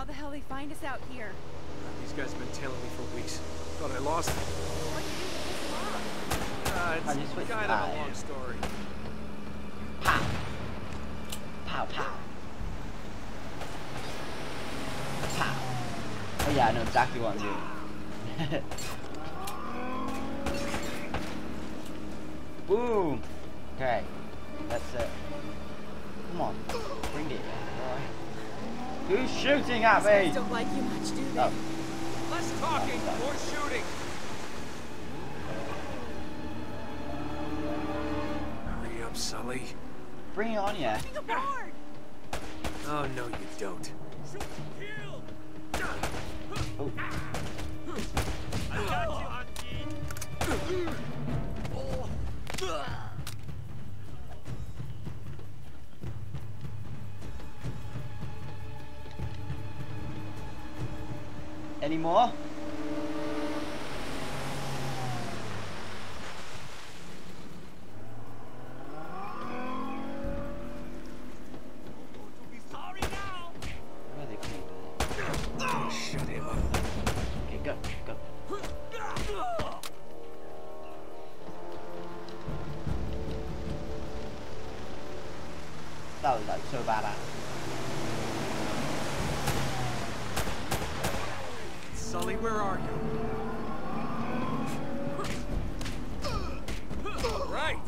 How the hell they find us out here? These guys have been tailing me for weeks. Thought I lost them. What do you do with this lock? Uh, How do you it's kind of a long story. Pow. Pow, pow. Pow. Oh yeah, I know exactly what I'm doing. Boom. Okay. That's it. Come on. Bring it. Alright. Who's shooting at These guys me? don't like you much, do they? Oh. Less talking, more shooting. Hurry up, Sully. Bring it on, yeah. Getting aboard! Oh, no, you don't. Oh. Any more? Where are they coming? Go. That was like so badass. Sully, where are you? Right.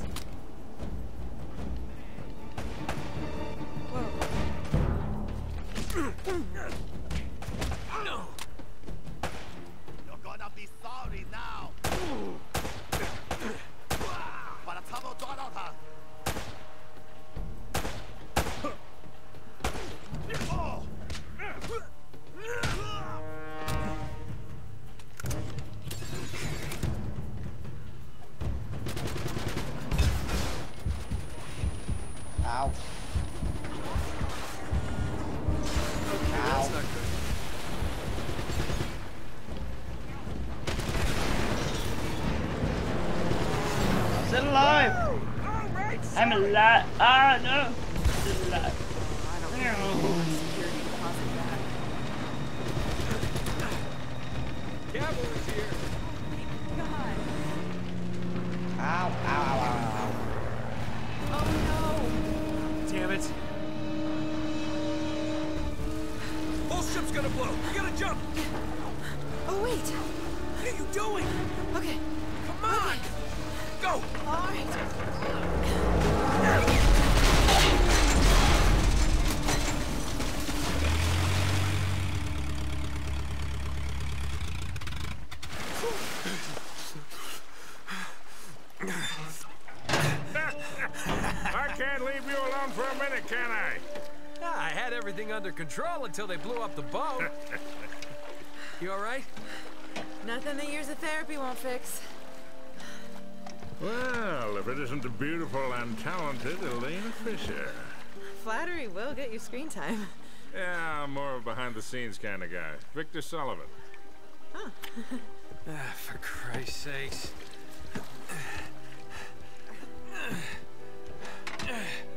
No. You're gonna be sorry now. Ow. Okay, that's not good. I'm still alive! I'm alive! Ah, no! Still alive. I don't know. Security deposit back. Cavalry's here. Doing? Okay. Come on. Go. All right. I can't leave you alone for a minute, can I? Ah, I had everything under control until they blew up the boat. you all right? Nothing the years of therapy won't fix. Well, if it isn't the beautiful and talented Elena Fisher. Flattery will get you screen time. Yeah, I'm more of a behind-the-scenes kind of guy. Victor Sullivan. Ah, for Christ's sakes.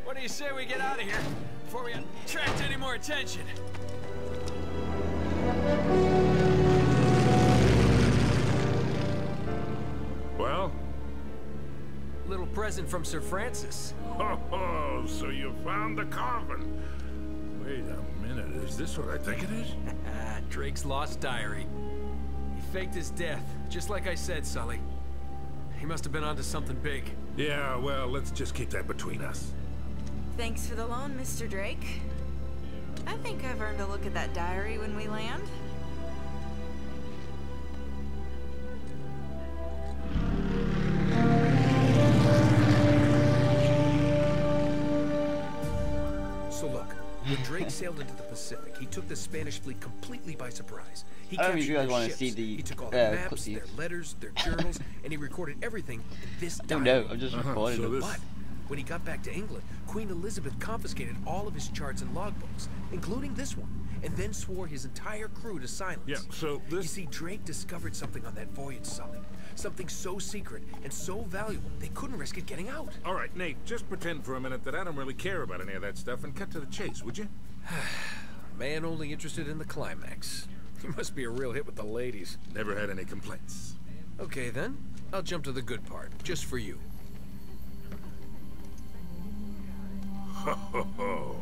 What do you say we get out of here before we attract any more attention? Little present from Sir Francis. Oh, oh, so you found the coffin. Wait a minute, is this what I think it is? Ah, Drake's lost diary. He faked his death, just like I said, Sully. He must have been onto something big. Yeah, well, let's just keep that between us. Thanks for the loan, Mr. Drake. I think I've earned a look at that diary when we land. Sailed into the Pacific, he took the Spanish fleet completely by surprise. He I don't know if captured you guys their wanna ships, see the, he took all uh, their maps, clip their letters, their journals, and he recorded everything in this I don't diary. know, I'm just Uh-huh, recording so it. this- But when he got back to England, Queen Elizabeth confiscated all of his charts and logbooks, including this one, and then swore his entire crew to silence. Yeah, so this- You see, Drake discovered something on that voyage, Sully. Something so secret and so valuable, they couldn't risk it getting out. All right, Nate, just pretend for a minute that I don't really care about any of that stuff and cut to the chase, would you? Man only interested in the climax. You must be a real hit with the ladies. Never had any complaints. Okay, then. I'll jump to the good part, just for you. Ho ho ho.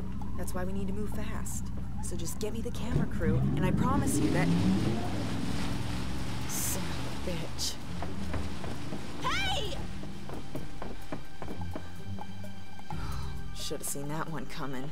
That's why we need to move fast. So just get me the camera crew, and I promise you that. Son of a bitch. Hey! Should have seen that one coming.